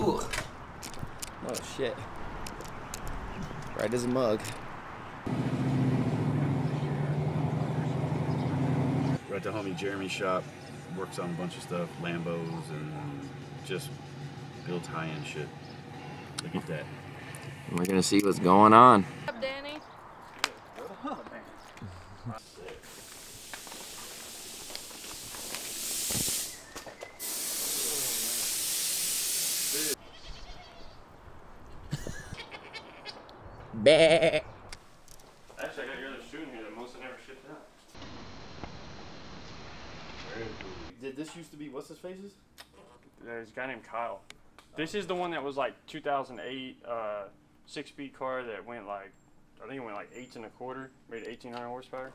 Ooh. Oh shit. Right as a mug. Right to homie Jeremy's shop. Works on a bunch of stuff, Lambos and just builds high-end shit. Look at that. We're gonna see what's going on. What's up, Danny? Bah. Actually, I got your other shoe in here that Melissa never shipped out. Did this used to be what's his faces? There's a guy named Kyle. This is the one that was like 2008 uh, six-speed car that went like, I think it went like eight and a quarter, made 1,800 horsepower.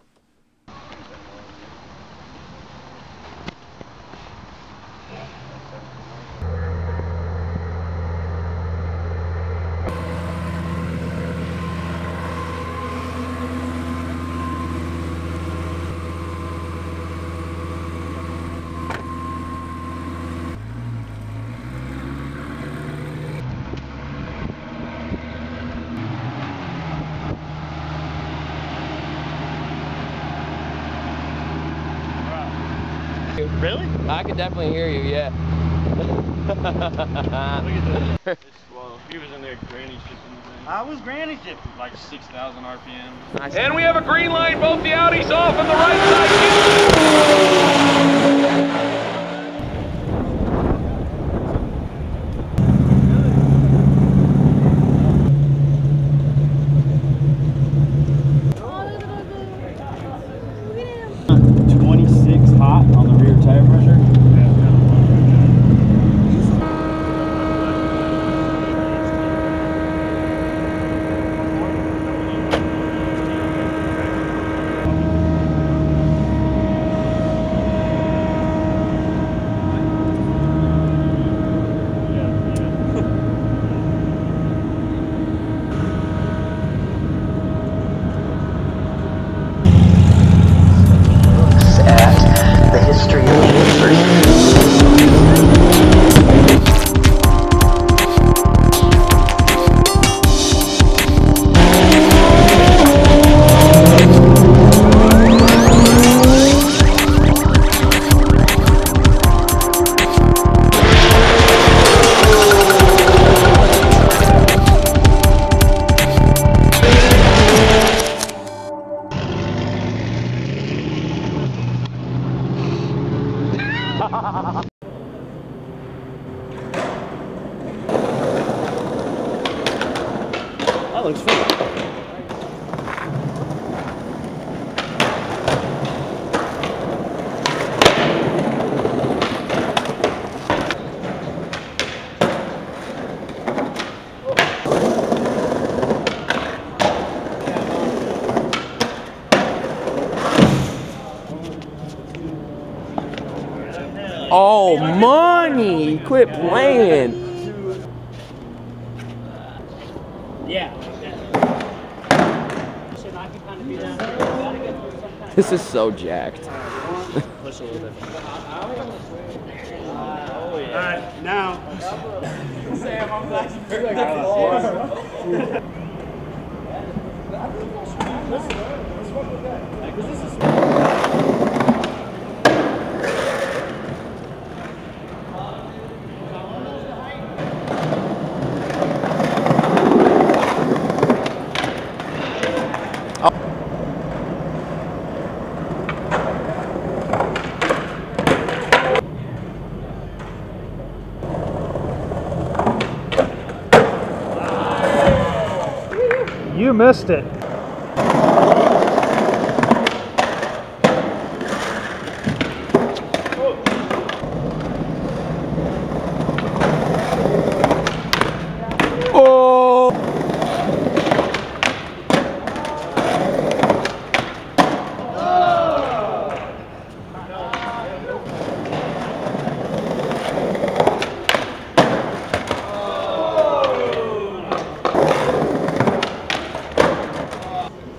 Really? I could definitely hear you, yeah. Look at this. It's slow. He was in there granny shifting. I was granny shifting. Like 6,000 RPM. And we have a green line, both the Audis off on the right side. Hot on the rear tire pressure. Oh, money! Quit playing. Yeah. This is so jacked. Alright, now. You missed it.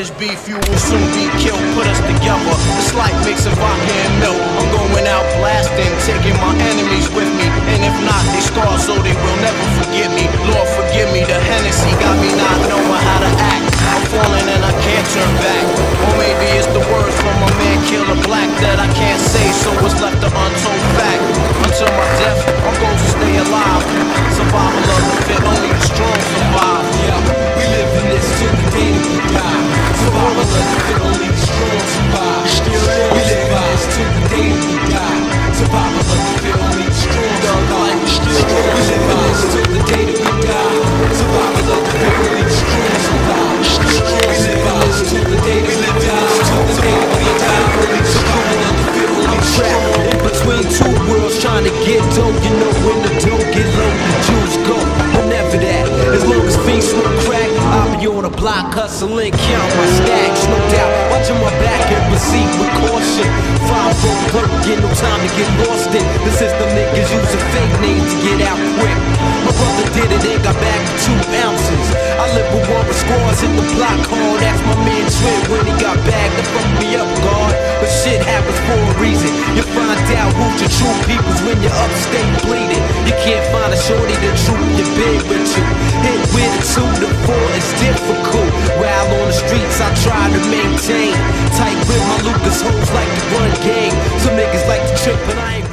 Unfinished beef, you will soon be killed. Put us together. It's like mixing vodka and milk. I'm going out blasting, taking my enemies with me. And if not, they scar so they will never forget me. Block hustling, count my stacks, no doubt. Watching my back and proceed with caution. Five roll work, get no time to get lost in. This is the system niggas using fake names to get out quick. My brother did it and got back two ounces. I live with one with squads in the block hall. That's my man Twin when he got bagged to fuck me up, God. But shit happens for a reason. You find out who your true peoples when you're upstate bleeding. You can't find a shorty to troop your big with you. Hit with a two to four, it's difficult. On the streets, I try to maintain. Tight with my Lucas hoes like to run game. Some niggas like to trip, but I ain't